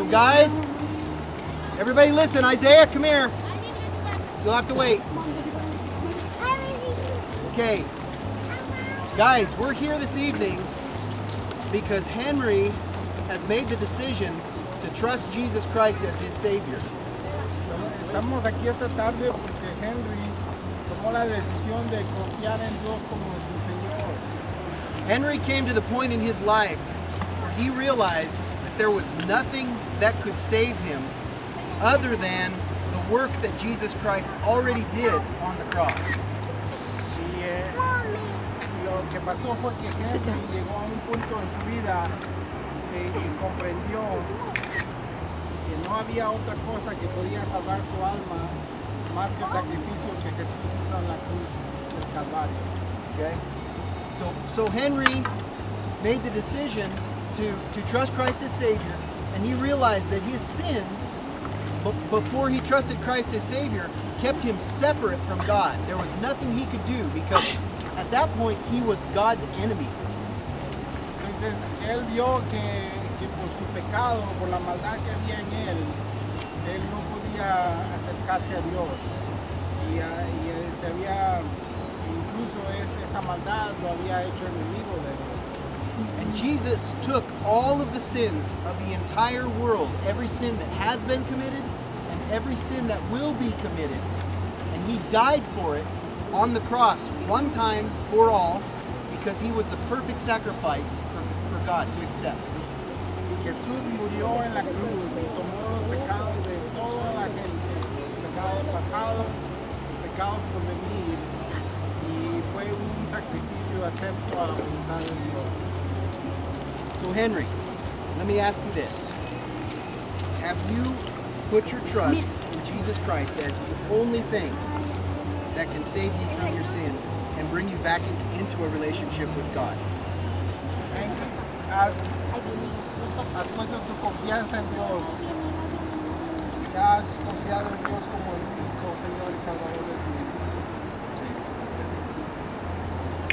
So guys, everybody listen. Isaiah, come here. You'll have to wait. Okay. Guys, we're here this evening because Henry has made the decision to trust Jesus Christ as his Savior. Estamos aquí esta tarde porque Henry tomó la decisión de confiar en Dios como su Señor. Henry came to the point in his life where he realized there was nothing that could save him other than the work that Jesus Christ already did on the cross. Que pasó fue que Henry llegó a un punto en su vida eh, y comprendió que no había otra cosa que podía salvar su alma más que el sacrificio que Jesús hizo en la cruz del Calvario. Okay? So, so Henry made the decision to, to trust Christ as Savior, and he realized that his sin, before he trusted Christ as Savior, kept him separate from God. There was nothing he could do because at that point he was God's enemy. Entonces él vio que, que por su pecado, por la maldad que había en él, él no podía acercarse a Dios. Y, ah, y él se había, incluso es- esa maldad lo había hecho enemigo de. And Jesus took all of the sins of the entire world, every sin that has been committed and every sin that will be committed, and he died for it on the cross one time for all because he was the perfect sacrifice for, for God to accept. Jesús murió en la cruz y tomó los pecados de toda la gente, los pecados pasados, los pecados por venir, y fue un sacrificio acepto a la voluntad de Dios. So, Henry, let me ask you this. Have you put your trust in Jesus Christ as the only thing that can save you from your sin and bring you back in- into a relationship with God? Has, has puesto tu confianza en Dios. Ya has confiado en Dios como el único Señor y Salvador de tu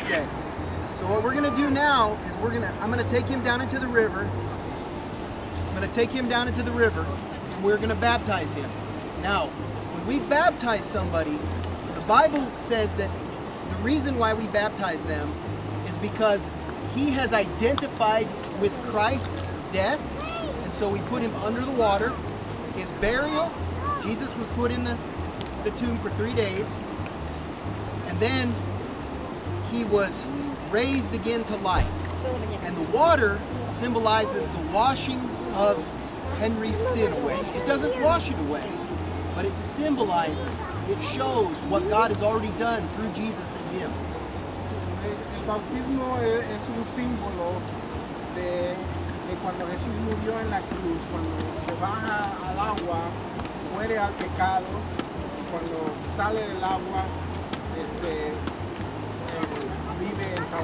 vida. Okay. What we're gonna do now is we're gonna I'm gonna take him down into the river. I'm gonna take him down into the river and we're gonna baptize him. Now, when we baptize somebody, the Bible says that the reason why we baptize them is because he has identified with Christ's death, and so we put him under the water. His burial, Jesus was put in the, the tomb for three days, and then he was raised again to life. And the water symbolizes the washing of Henry's sin away. It doesn't wash it away, but it symbolizes, it shows what God has already done through Jesus and him. El, bautismo es un símbolo de, de cuando Jesús murió en la cruz, cuando se baja al agua, muere al pecado, cuando sale del agua,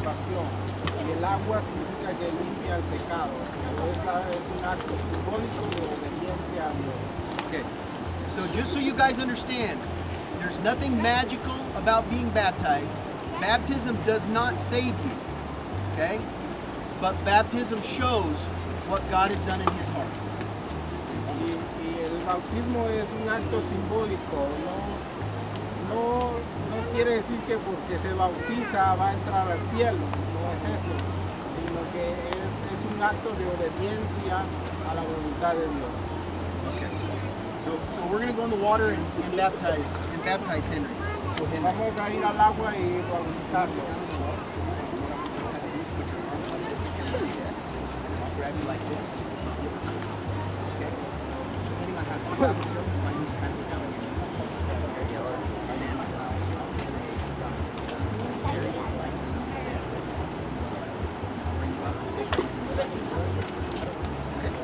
salvación. Y el agua significa que limpia el pecado, pero esa es un acto simbólico de obediencia a Dios. Okay, so just so you guys understand, there's nothing magical about being baptized. Baptism does not save you, okay? But baptism shows what God has done in his heart. Y, y el bautismo es un acto simbólico, no, no, no quiere decir que porque se bautiza va a entrar al cielo, no es eso, sino que es, es un acto de obediencia a la voluntad de Dios. Okay. So, so we're gonna go in the water and, and baptize and baptize Henry. So Henry. Vamos a ir al agua y bautizarlo. I'll grab you like this. Okay.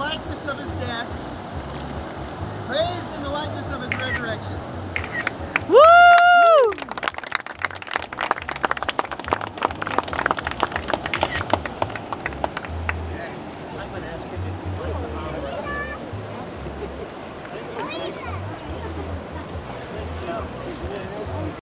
likeness of his death,